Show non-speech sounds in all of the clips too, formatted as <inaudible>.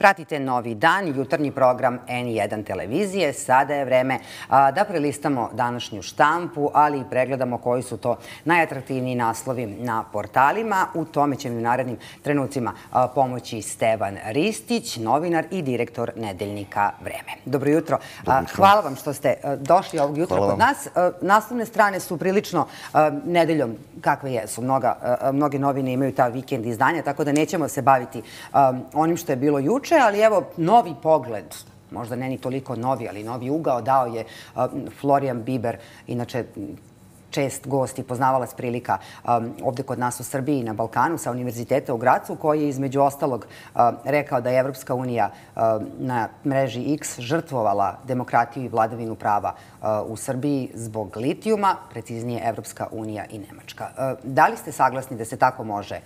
Pratite novi dan, jutarnji program N1 televizije. Sada je vreme da prelistamo današnju štampu, ali i pregledamo koji su to najatraktivniji naslovi na portalima. U tome će mi u narednim trenucima pomoći Stevan Ristić, novinar i direktor Nedeljnika Vreme. Dobro jutro. Hvala vam što ste došli ovog jutra kod nas. Naslovne strane su prilično nedeljom kakve jesu. Mnoge novine imaju ta vikend izdanja, tako da nećemo se baviti onim što je bilo juče priče, ali evo, novi pogled, možda ne ni toliko novi, ali novi ugao dao je Florian Biber, inače čest gost i poznavalac prilika ovdje kod nas u Srbiji i na Balkanu sa Univerziteta u Gracu, koji je između ostalog rekao da je Evropska unija na mreži X žrtvovala demokratiju i vladavinu prava u Srbiji zbog litijuma, preciznije Evropska unija i Nemačka. Da li ste saglasni da se tako može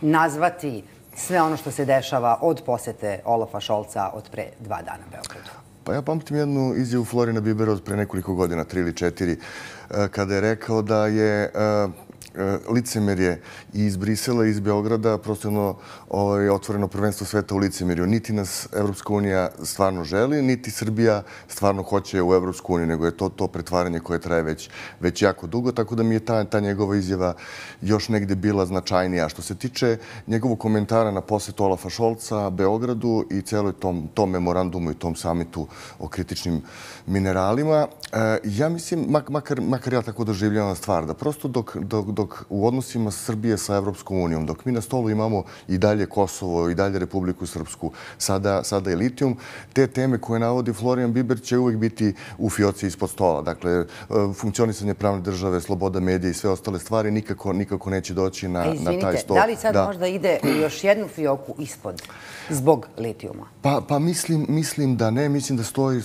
nazvati sve ono što se dešava od posete Olofa Šolca od pre dva dana Beogradu? Pa ja pamtim jednu izjavu Florina Bibera od pre nekoliko godina, tri ili četiri, e, kada je rekao da je e, Eh, licemerje i iz Brisela i iz Beograda prosto jedno ovaj, otvoreno prvenstvo sveta u licemerju. Niti nas Evropska unija stvarno želi, niti Srbija stvarno hoće u Evropsku uniju, nego je to to pretvaranje koje traje već jako dugo, tako da mi je ta njegova izjava još negde bila značajnija. Što se tiče njegovog komentara na posjet Olafa Šolca, Beogradu i celoj tom memorandumu i tom samitu o kritičnim mineralima, eh, ja mislim, makar ja tako doživljavam stvar, da prosto dok dok u odnosima Srbije sa Evropskom unijom, dok mi na stolu imamo i dalje Kosovo i dalje Republiku Srpsku, sada je litijum, te teme koje navodi Florian Biber će uvijek biti u fioci ispod stola. Dakle, e, funkcionisanje pravne države, sloboda medija i sve ostale stvari nikako neće doći na taj stol. Da li sad možda ide još jednu fioku ispod zbog litijuma? Pa, pa mislim da ne. Mislim da stoji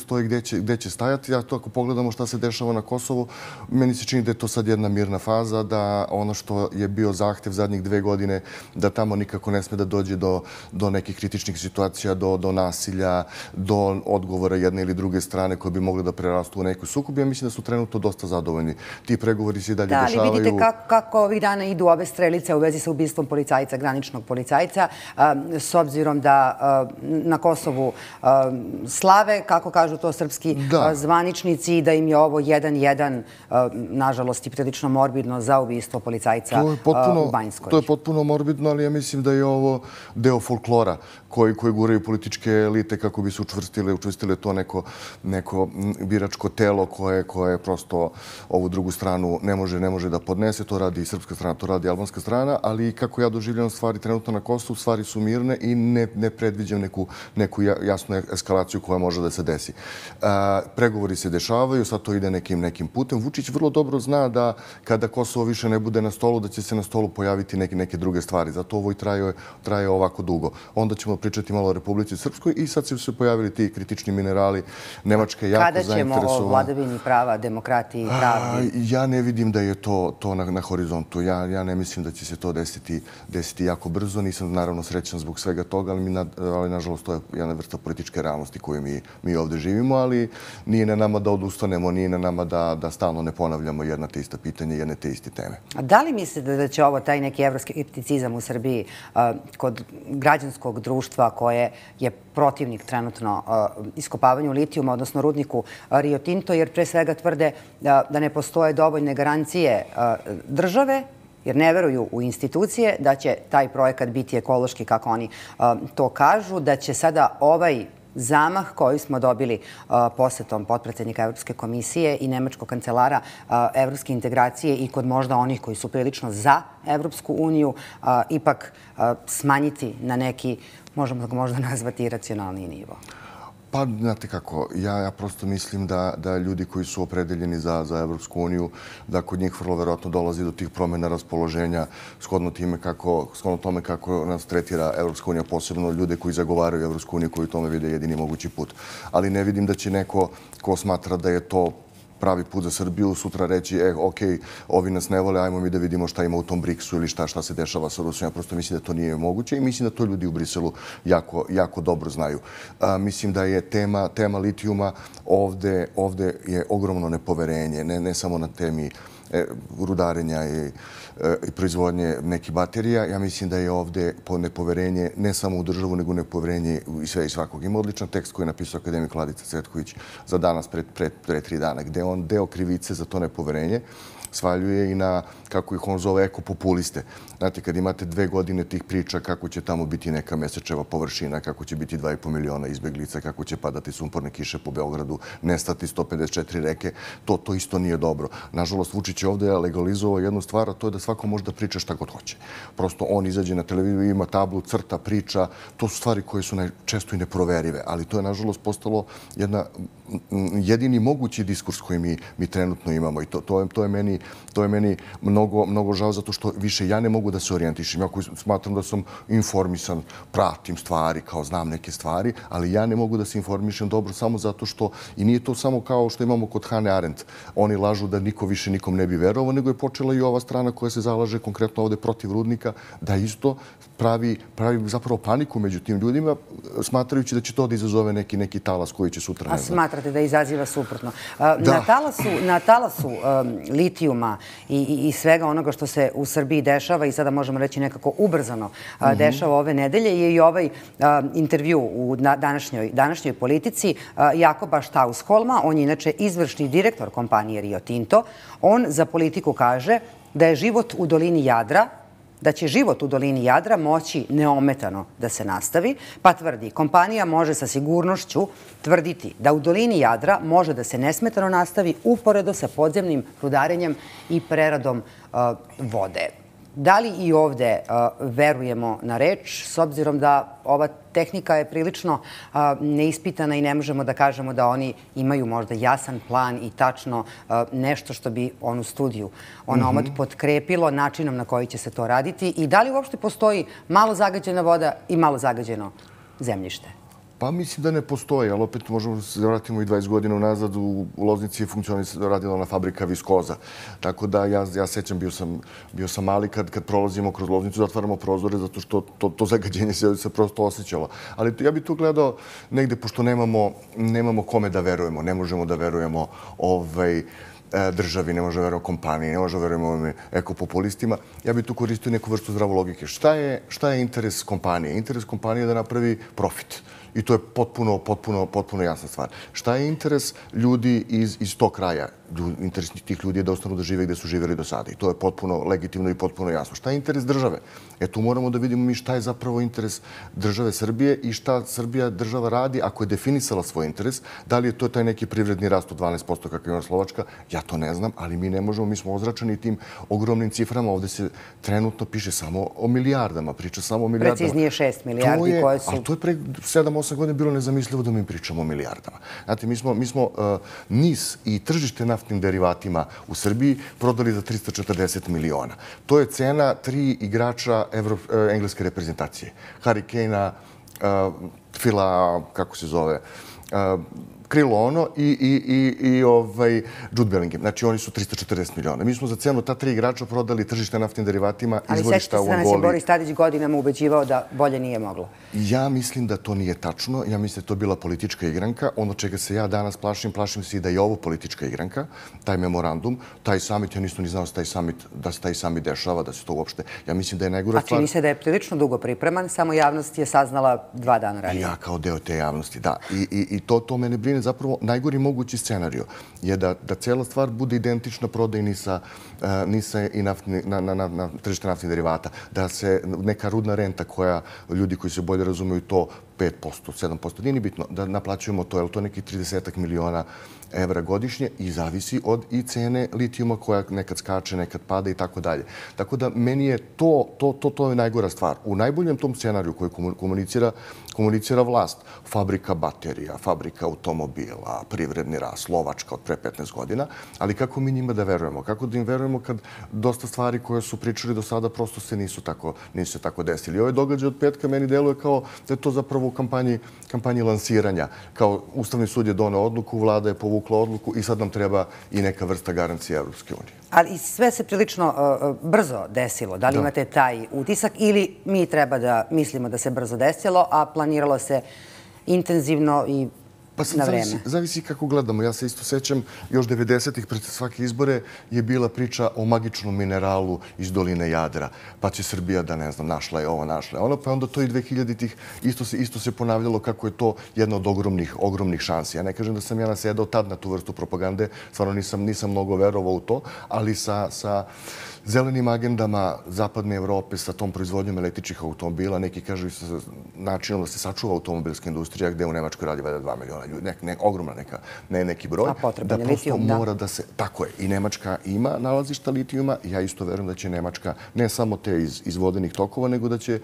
gde će stajati. Ja to ako pogledamo šta se dešava na Kosovu, meni se čini da je to sad jedna mirna faza, da ono što je bio zahtev zadnjih dve godine, da tamo nikako ne sme da dođe do nekih kritičnih situacija, do nasilja, do odgovora jedne ili druge strane koje bi mogli da prerastu u neku sukup. Ja mislim da su trenutno dosta zadovoljni. Ti pregovori se i dalje dešavaju. Da, ali vidite kako ovih dana idu ove strelice u vezi sa ubistvom policajca, graničnog policajca, s obzirom da na Kosovu slave, kako kažu to srpski zvaničnici, da im je ovo jedan-jedan, nažalost, i prilično morbidno za ubistvo policajca u Banjskoj. To je potpuno morbidno, ali ja mislim da je ovo deo folklora koji guraju političke elite kako bi se učvrstile, učvrstile to neko neko biračko telo koje koje prosto ovu drugu stranu ne može ne može da podnese. To radi i srpska strana, to radi i albanska strana, ali kako ja doživljam stvari trenutno na Kosovu, stvari su mirne i ne ne predviđam neku neku jasnu eskalaciju koja može da se desi. E, pregovori se dešavaju, sad to ide nekim nekim putem. Vučić vrlo dobro zna da kada Kosovo više ne bude na stolu, da će se na stolu pojaviti neke neke druge stvari. Zato ovo i traje ovako dugo. Onda ćemo pričati malo o Republici Srpskoj i sad su se pojavili ti kritični minerali. Nemačka je jako zainteresovana. Kada ćemo o vladavini prava, demokratiji i pravdi? Ja ne vidim da je to na horizontu. Ja ne mislim da će se to desiti jako brzo. Nisam naravno srećan zbog svega toga, ali nažalost to je jedna vrsta političke realnosti koju mi ovde živimo, ali nije na nama da odustanemo, nije na nama da stalno ne ponavljamo jedna te ista pitanja, jedne te iste teme. Da li mislite da će ovo taj neki evropski kripticizam u Srbiji kod građanskog društva koje je protivnik trenutno e, iskopavanju litijuma, odnosno rudniku e, Rio Tinto, jer pre svega tvrde e, da ne postoje dovoljne garancije države, jer ne veruju u institucije, da će taj projekat biti ekološki, kako oni to kažu, da će sada ovaj zamah koji smo dobili uh, posjetom potpredsednika Evropske komisije i Nemačkog kancelara uh, Evropske integracije i kod možda onih koji su prilično za Evropsku uniju, uh, ipak smanjiti na neki, možemo ga možda <laughs> nazvati, iracionalni nivo. Pa, znate kako, ja prosto mislim da ljudi koji su opredeljeni za Evropsku uniju, da kod njih vrlo verovatno dolazi do tih promjena raspoloženja, shodno tome kako nas tretira Evropska unija, posebno ljude koji zagovaraju Evropsku uniju, koji u tome vide jedini mogući put. Ali ne vidim da će neko ko smatra da je to pravi put za Srbiju, sutra reći, eh, ok, ovi nas ne vole, ajmo mi da vidimo šta ima u tom BRICS-u ili šta šta se dešava sa Rusijom. Ja prosto mislim da to nije moguće i mislim da to ljudi u Briselu jako jako dobro znaju. Mislim da je tema tema litijuma ovde ovde je ogromno nepoverenje, ne samo na temi E, rudarenja i e, i proizvodnje nekih baterija. Ja mislim da je ovde nepoverenje ne samo u državu, nego nepoverenje i sve i svakog. Ima odličan tekst koji je napisao akademik Vladica Cvetković za danas pred tri dana, gde on deo krivice za to nepoverenje svaljuje i na, kako ih on zove, ekopopuliste. Znate, kad imate dve godine tih priča kako će tamo biti neka mesečeva površina, kako će biti 2,5 miliona izbeglica, kako će padati sumporne kiše po Beogradu, nestati 154 reke, to to isto nije dobro. Nažalost, Vučić je ovdje legalizovao jednu stvar, a to je da svako može da priča šta god hoće. Prosto on izađe na televiziju, ima tablu, crta, priča. To su stvari koje su često i neproverive, ali to je, nažalost, postalo jedna jedini mogući diskurs koji mi, mi trenutno imamo i to, to, je, to je meni, to je meni mnogo, mnogo žao zato što više ja ne mogu da se orijentišem. Ja koji smatram da sam informisan, pratim stvari, kao znam neke stvari, ali ja ne mogu da se informišem dobro samo zato što, i nije to samo kao što imamo kod Hane Arendt, oni lažu da niko više nikom ne bi verovao, nego je počela i ova strana koja se zalaže konkretno ovde protiv rudnika, da isto pravi, pravi zapravo paniku među tim ljudima, smatrajući da će to da izazove neki, neki talas koji će sutra... A smatrate da izaziva suprotno. Na talasu, na talasu litijuma i, i, svega onoga što se u Srbiji dešava i sada možemo reći nekako ubrzano mhm. dešava ove nedelje je i ovaj intervju u današnjoj, današnjoj politici Jakoba Štausholma. On je inače izvršni direktor kompanije Rio Tinto. On za politiku kaže da je život u dolini Jadra da će život u dolini Jadra moći neometano da se nastavi, pa tvrdi, kompanija može sa sigurnošću tvrditi da u dolini Jadra može da se nesmetano nastavi uporedo sa podzemnim rudarenjem i preradom e, vode. Da li i ovde verujemo na reč, s obzirom da ova tehnika je prilično neispitana i ne možemo da kažemo da oni imaju možda jasan plan i tačno nešto što bi onu studiju onomad mhm. podkrepilo načinom na koji će se to raditi i da li uopšte postoji malo zagađena voda i malo zagađeno zemljište? Pa mislim da ne postoji, ali opet možemo se vratimo i 20 godina unazad. U Loznici je funkcionisala radila ona fabrika viskoza. Tako da ja, ja sećam, bio sam, bio sam mali kad, kad prolazimo kroz Loznicu, zatvaramo prozore zato što to, to zagađenje se, se prosto osjećalo. Ali ja bih to gledao negde, pošto nemamo, nemamo kome da verujemo, ne možemo da verujemo ovaj, e, državi, ne možemo verujemo kompaniji, ne možemo verujemo ovim ekopopulistima. Ja bih tu koristio neku vrstu zdravo logike. Šta je, šta je interes kompanije? Interes kompanije je da napravi profit. I to je potpuno, potpuno, potpuno jasna stvar. Šta je interes ljudi iz, iz tog kraja? interes tih ljudi je da ostanu da žive gde su živjeli do sada. I to je potpuno legitimno i potpuno jasno. Šta je interes države? E tu moramo da vidimo mi šta je zapravo interes države Srbije i šta Srbija država radi ako je definisala svoj interes. Da li je to taj neki privredni rast od 12% kakav ima Slovačka? Ja to ne znam, ali mi ne možemo. Mi smo ozračeni tim ogromnim ciframa. Ovde se trenutno piše samo o milijardama. Priča samo o milijardama. Preciznije 6 milijardi koje su... Ali to je pre 7-8 godina bilo nezamislivo da mi pričamo o milijardama. Znate, mi smo, mi smo e, uh, NIS i tržište naftnim derivatima u Srbiji prodali za 340 miliona. To je cena tri igrača e, engleske reprezentacije. Harry Kane-a, e, Fila, kako se zove, e, krilo ono i, i, i, i ovaj Jude Bellingham. Znači, oni su 340 miliona. Mi smo za cenu ta tri igrača prodali tržište naftnim derivatima izvorišta u Angoli. Ali sećate se da nas je Boris Tadić godinama ubeđivao da bolje nije moglo? Ja mislim da to nije tačno. Ja mislim da to bila politička igranka. Ono čega se ja danas plašim, plašim se i da je ovo politička igranka, taj memorandum, taj summit, ja nisam ni znao taj summit, da se taj summit dešava, da se to uopšte... Ja mislim da je najgora stvar... A čini se da je prilično dugo pripreman, samo javnost je saznala dva dana ranije. Ja kao deo te javnosti, da. I, i, i to, to mene brine zapravo najgori mogući scenario je da, da cijela stvar bude identična prodaj NISA, uh, NISA i naftni, na, na, na, na tržište naftnih derivata. Da se neka rudna renta koja ljudi koji se bolje razumeju to 5%, 7%, nije ni bitno da naplaćujemo to, je to neki 30 miliona evra godišnje i zavisi od i cene litijuma koja nekad skače, nekad pada i tako dalje. Tako da meni je to, to, to, to je najgora stvar. U najboljem tom scenariju koji komunicira, komunicira vlast, fabrika baterija, fabrika automobila, privredni rast, Slovačka od pre 15 godina, ali kako mi njima da verujemo? Kako da im verujemo kad dosta stvari koje su pričali do sada prosto se nisu tako, nisu se tako desili? Ove ovaj događaje od petka meni deluje kao da je to zapravo u kampanji, kampanji lansiranja. Kao Ustavni sud je donao odluku, vlada je povukla odluku i sad nam treba i neka vrsta garancije Evropske unije. Ali sve se prilično uh, uh, brzo desilo. Da li imate taj utisak ili mi treba da mislimo da se brzo desilo, a planiralo se intenzivno i pa na vreme? Zavisi, zavisi kako gledamo. Ja se isto sećam, još 90-ih pred svake izbore je bila priča o magičnom mineralu iz doline Jadra. Pa će Srbija da, ne znam, našla je ovo, našla je ono. Pa onda to i 2000-ih isto se, isto se ponavljalo kako je to jedna od ogromnih, ogromnih šansi. Ja ne kažem da sam ja nasedao tad na tu vrstu propagande, stvarno nisam, nisam mnogo verovao u to, ali sa, sa zelenim agendama Zapadne Evrope sa tom proizvodnjom električnih automobila, neki kažu i sa načinom da se sačuva automobilska industrija gde u Nemačkoj radi 2 miliona ljudi, nek, nek, ogromna neka, ne neki broj. A potreban je litijum, da. mora da se... Tako je. I Nemačka ima nalazišta litijuma. Ja isto verujem da će Nemačka ne samo te iz, iz vodenih tokova, nego da će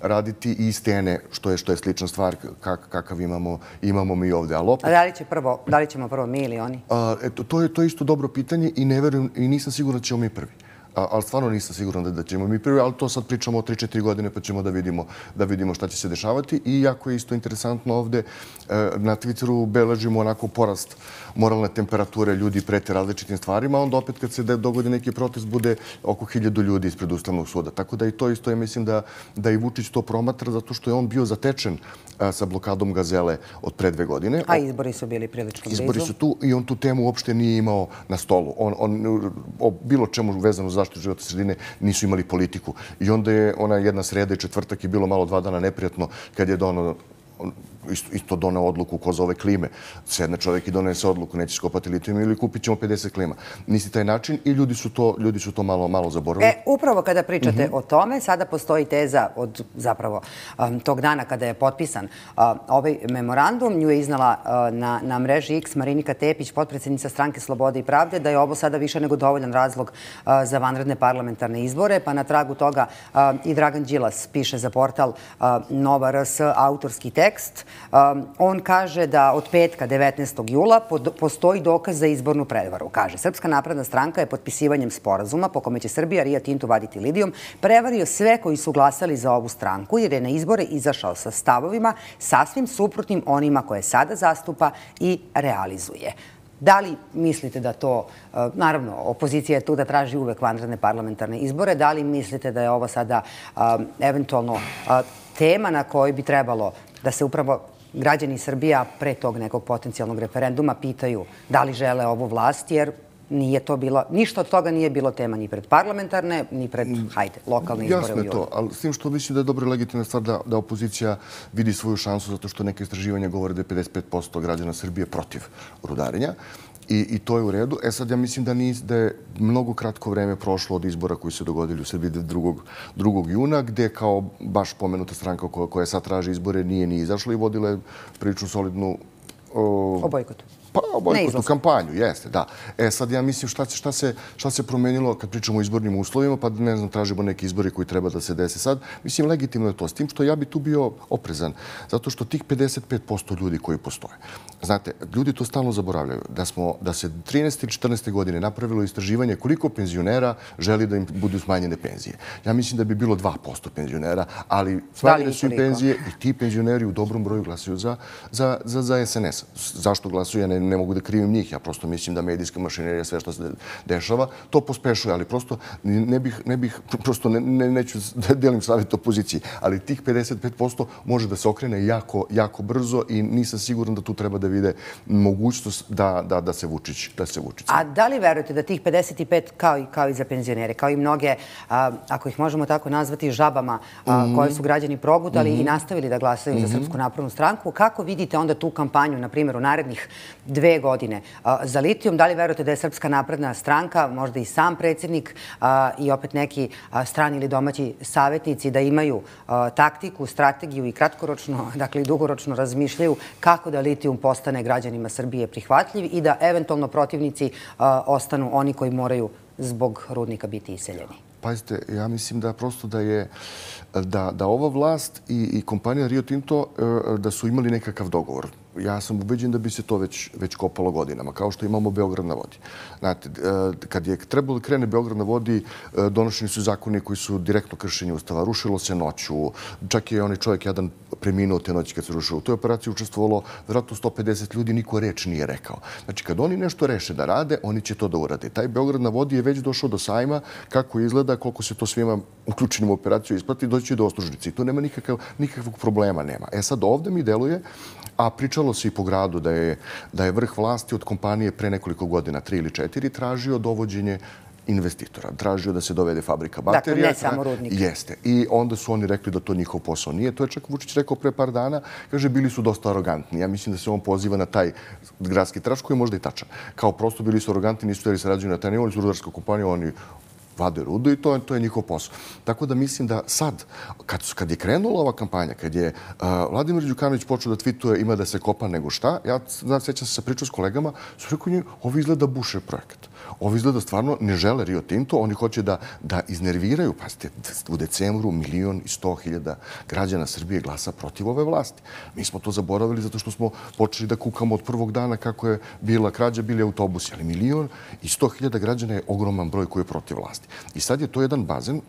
raditi i stene, što je što je slična stvar kak, kakav imamo, imamo mi ovde. Ali opet, A da li, će prvo, da li ćemo prvo mi ili oni? A, eto, to, je, to je isto dobro pitanje i ne verujem i nisam siguran da ćemo mi prvi ali stvarno nisam siguran da ćemo mi prvi, ali to sad pričamo o 3-4 godine pa ćemo da vidimo, da vidimo šta će se dešavati. I jako je isto interesantno ovde, e, na Twitteru beležimo onako porast moralne temperature, ljudi prete različitim stvarima, onda opet kad se dogodi neki protest bude oko hiljadu ljudi ispred Ustavnog suda. Tako da i to isto, ja mislim da, da i Vučić to promatra zato što je on bio zatečen sa blokadom Gazele od pre dve godine. A izbori su bili prilično blizu. Izbori su tu i on tu temu uopšte nije imao na stolu. On, on o bilo čemu vezano za zaštitu života sredine nisu imali politiku. I onda je ona jedna sreda i četvrtak je bilo malo dva dana neprijatno kad je dono isto donao odluku ko za ove klime. Sedne čovjek i donese odluku, neće skopati litijum ili kupit ćemo 50 klima. Nisi taj način i ljudi su to, ljudi su to malo, malo zaboravili. E, upravo kada pričate mhm. o tome, sada postoji teza od zapravo um, tog dana kada je potpisan uh, ovaj memorandum. Nju je iznala uh, na, na mreži X Marinika Tepić, potpredsjednica stranke Slobode i Pravde, da je ovo sada više nego dovoljan razlog uh, za vanredne parlamentarne izbore. Pa na tragu toga i Dragan Đilas piše za portal Nova RS autorski tekst Um, on kaže da od petka 19. jula postoji dokaz za izbornu predvaru. Kaže, Srpska napredna stranka je potpisivanjem sporazuma po kome će Srbija Rio Tinto vaditi lidijom prevario sve koji su glasali za ovu stranku jer je na izbore izašao sa stavovima sasvim suprotnim onima koje sada zastupa i realizuje. Da li mislite da to, naravno, opozicija je tu da traži uvek vanredne parlamentarne izbore, da li mislite da je ovo sada um, eventualno uh, tema na kojoj bi trebalo da se upravo građani Srbija pre tog nekog potencijalnog referenduma pitaju da li žele ovu vlast, jer nije to bilo, ništa od toga nije bilo tema ni pred parlamentarne, ni pred, hajde, lokalne izbore Jasno je to, ali s tim što mislim da je dobro i legitimna stvar da, da opozicija vidi svoju šansu zato što neke istraživanja govore da je 55% građana Srbije protiv rudarenja. I, I to je u redu. E sad ja mislim da, nis, da je mnogo kratko vreme prošlo od izbora koji se dogodili u Srbiji 2. 2. juna, gde kao baš pomenuta stranka koja, koja sad traži izbore nije ni izašla i vodila je prilično solidnu... O, o bojkotu. Pa, bojkotnu kampanju, jeste, da. E, sad ja mislim šta, šta, se, šta se promenilo kad pričamo o izbornim uslovima, pa ne znam, tražimo neki izbori koji treba da se desi sad. Mislim, legitimno je to. S tim što ja bi tu bio oprezan, zato što tih 55% ljudi koji postoje. Znate, ljudi to stalno zaboravljaju. Da, smo, da se 13. i 14. godine napravilo istraživanje koliko penzionera želi da im budu smanjene penzije. Ja mislim da bi bilo 2% penzionera, ali smanjene su im penzije i ti penzioneri u dobrom broju glasuju za, za, za, za SNS. Zašto glasuju? Ja ne, ne mogu da krivim njih. Ja prosto mislim da medijska mašinerija, sve što se dešava, to pospešuje. Ali prosto ne bih, ne bih <laughs> prosto ne, ne, neću da delim savjet opoziciji, ali tih 55% može da se okrene jako, jako brzo i nisam siguran da tu treba da vide mogućnost da, da, da se Vučić, da se Vučić. A da li verujete da tih 55, kao i, kao i za penzionere, kao i mnoge, a, ako ih možemo tako nazvati, žabama a, mm -hmm. koje su građani progutali mm -hmm. i nastavili da glasaju mm -hmm. za mhm. Srpsku napravnu stranku, kako vidite onda tu kampanju, na primjer, u narednih dve godine za litijum. Da li verujete da je Srpska napredna stranka, možda i sam predsjednik i opet neki strani ili domaći savjetnici da imaju taktiku, strategiju i kratkoročno, <laughs> dakle i dugoročno razmišljaju kako da litijum postane građanima Srbije prihvatljiv i da eventualno protivnici ostanu oni koji moraju zbog rudnika biti iseljeni? Pazite, ja mislim da prosto da je da, da ova vlast i, i kompanija Rio Tinto e, da su imali nekakav dogovor ja sam ubeđen da bi se to već, već kopalo godinama, kao što imamo Beograd na vodi. Znate, e, kad je trebalo da krene Beograd na vodi, e, donošeni su zakoni koji su direktno kršenje ustava. Rušilo se noću, čak je onaj čovjek jedan preminuo te noći kad se rušilo. U toj operaciji učestvovalo vjerojatno 150 ljudi, niko reč nije rekao. Znači, kad oni nešto reše da rade, oni će to da urade. Taj Beograd na vodi je već došao do sajma, kako izgleda, koliko se to svima uključenim u operaciju isplati, doći do oslužnici. Tu nema nikakav, nikakvog problema. Nema. E sad ovdje mi deluje A pričalo se i po gradu da je, da je vrh vlasti od kompanije pre nekoliko godina, tri ili četiri, tražio dovođenje investitora. Tražio da se dovede fabrika baterija. Dakle, ne samo rudnik. Jeste. I onda su oni rekli da to njihov posao nije. To je čak Vučić rekao pre par dana. Kaže, bili su dosta arogantni. Ja mislim da se on poziva na taj gradski traž koji je možda i tačan. Kao prosto bili su arogantni, nisu htjeli sarađuju na taj nivo, oni su rudarska kompanija, oni vade rudu i to je, to je njihov posao. Tako da mislim da sad, kad, kad je krenula ova kampanja, kad je uh, Vladimir Đukanović počeo da tvituje ima da se kopa nego šta, ja znam, sećam se sa pričom s kolegama, su rekao njim, ovo izgleda buše projekat. Ovi izgleda stvarno ne žele Rio Tinto, oni hoće da, da iznerviraju, pa ste u decembru milion i sto hiljada građana Srbije glasa protiv ove vlasti. Mi smo to zaboravili zato što smo počeli da kukamo od prvog dana kako je bila krađa, bili autobusi, ali milion i sto hiljada građana je ogroman broj koji je protiv vlasti. I sad je to jedan bazen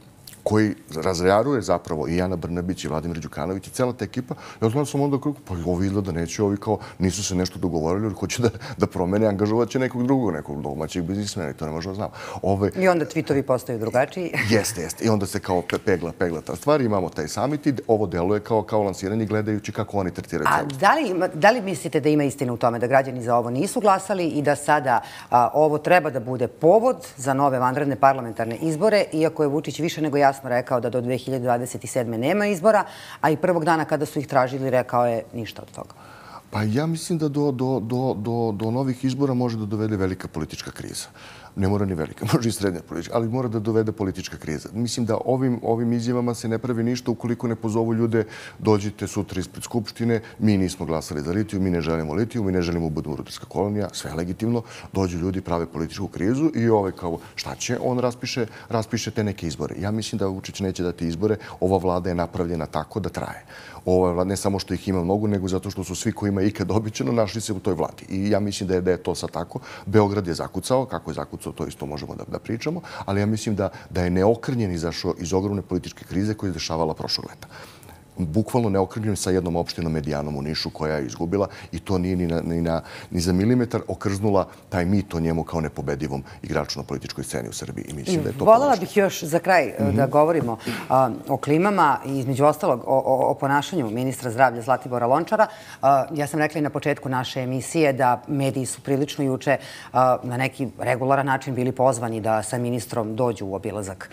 koji razrearuje zapravo i Jana Brnabić i Vladimir Đukanović i cela ta ekipa. Ja znam sam onda kako, pa ovi izgleda neće, ovi kao nisu se nešto dogovorili, ali hoće da, da promene, angažovat će nekog drugog, nekog domaćeg biznismena i to ne možemo znam. Ove, I onda tweetovi postaju drugačiji. <laughs> Jeste, jeste. I onda se kao pegla, pegla ta stvar. Imamo taj summit i ovo deluje kao, kao lansiranje gledajući kako oni tretiraju A da li, da li mislite da ima istinu u tome da građani za ovo nisu glasali i da sada a, ovo treba da bude povod za nove vanredne parlamentarne izbore, iako je Vučić više nego jasno jasno rekao da do 2027. nema izbora, a i prvog dana kada su ih tražili rekao je ništa od toga. Pa ja mislim da do, do, do, do, do novih izbora može da dovede velika politička kriza ne mora ni velika, <laughs> može i srednja politička, ali mora da dovede politička kriza. Mislim da ovim, ovim izjavama se ne pravi ništa ukoliko ne pozovu ljude, dođite sutra ispred Skupštine, mi nismo glasali za litiju, mi ne želimo litiju, mi ne želimo budu rudarska kolonija, sve je legitimno, dođu ljudi, prave političku krizu i ove kao šta će, on raspiše, raspiše te neke izbore. Ja mislim da Vučić neće dati izbore, ova vlada je napravljena tako da traje. Ova vlada ne samo što ih ima mnogo, nego zato što su svi koji ima ikad običeno našli se u toj vladi. I ja mislim da je, da je to sad tako. Beograd je zakucao, kako je zakucao to isto možemo da, da pričamo, ali ja mislim da, da je neokrnjen izašao iz ogromne političke krize koja je dešavala prošlog leta bukvalno neokrnjen sa jednom opštinom medijanom u Nišu koja je izgubila i to nije ni, na, ni, na, ni za milimetar okrznula taj mit o njemu kao nepobedivom igraču na političkoj sceni u Srbiji. I mislim da je to Voljela bih još za kraj mm -hmm. da govorimo a, o klimama i između ostalog o, o, o ponašanju ministra zdravlja Zlatibora Lončara. A, ja sam rekla i na početku naše emisije da mediji su prilično juče a, na neki regularan način bili pozvani da sa ministrom dođu u obilazak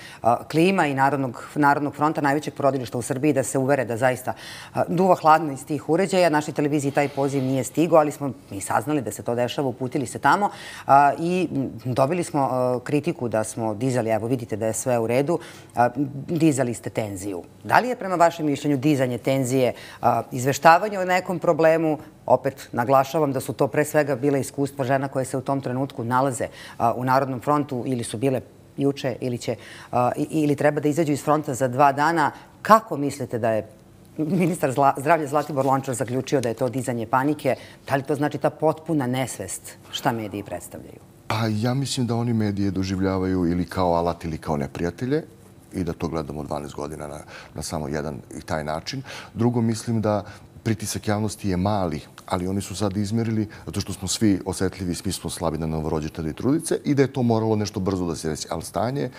klima i Narodnog, Narodnog fronta, najvećeg porodilišta u Srbiji, da se uvere da zaista duva hladno iz tih uređaja. Našoj televiziji taj poziv nije stigo, ali smo mi saznali da se to dešava, uputili se tamo i dobili smo kritiku da smo dizali, evo vidite da je sve u redu, dizali ste tenziju. Da li je prema vašem mišljenju dizanje tenzije izveštavanje o nekom problemu, opet naglašavam da su to pre svega bile iskustva žena koje se u tom trenutku nalaze u Narodnom frontu ili su bile juče ili, će, ili treba da izađu iz fronta za dva dana. Kako mislite da je ministar zdravlja Zlatibor Lončar zaključio da je to dizanje panike. Da li to znači ta potpuna nesvest šta mediji predstavljaju? Pa ja mislim da oni medije doživljavaju ili kao alat ili kao neprijatelje i da to gledamo 12 godina na, na samo jedan i taj način. Drugo, mislim da pritisak javnosti je mali, ali oni su sad izmjerili, zato što smo svi osjetljivi, svi smo slabi na novorođitelji i trudice i da je to moralo nešto brzo da se desi. Ali stanje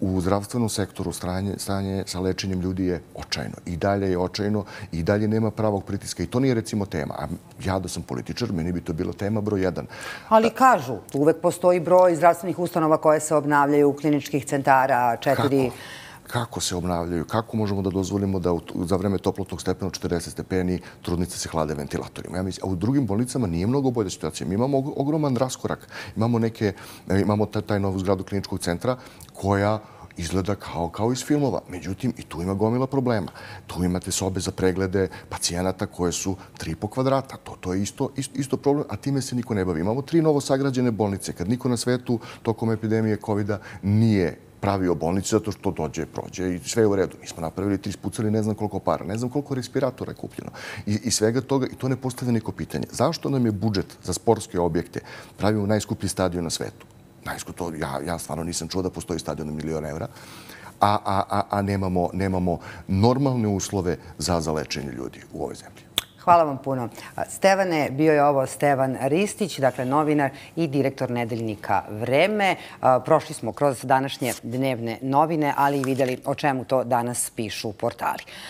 u zdravstvenom sektoru, stanje, stanje sa lečenjem ljudi je očajno. I dalje je očajno i dalje nema pravog pritiska. I to nije recimo tema. A ja da sam političar, meni bi to bila tema broj jedan. Ali kažu, uvek postoji broj zdravstvenih ustanova koje se obnavljaju, kliničkih centara, četiri... Kako? Kako se obnavljaju, kako možemo da dozvolimo da za vreme toplotnog stepena 40 stepeni trudnice se hlade ventilatorima. Ja mislim, a u drugim bolnicama nije mnogo bolja situacija. Mi imamo ogroman raskorak. Imamo, neke, e, imamo taj novu zgradu kliničkog centra koja izgleda kao, kao iz filmova. Međutim, i tu ima gomila problema. Tu imate sobe za preglede pacijenata koje su tri po kvadrata. To, to je isto, isto, isto problem, a time se niko ne bavi. Imamo tri novo sagrađene bolnice. Kad niko na svetu tokom epidemije covid nije pravio bolnici zato što dođe, prođe i sve je u redu. Mi smo napravili tri spucali, ne znam koliko para, ne znam koliko respiratora je kupljeno. I, I svega toga, i to ne postavlja neko pitanje. Zašto nam je budžet za sportske objekte pravio najskuplji stadion na svetu? Najskuplji, to, ja, ja stvarno nisam čuo da postoji stadion na milion evra a, a, a, a nemamo, nemamo normalne uslove za zalečenje ljudi u ovoj zemlji. Hvala vam puno. Stevane, bio je ovo Stevan Ristić, dakle novinar i direktor nedeljnika Vreme. Prošli smo kroz današnje dnevne novine, ali i videli o čemu to danas pišu portali.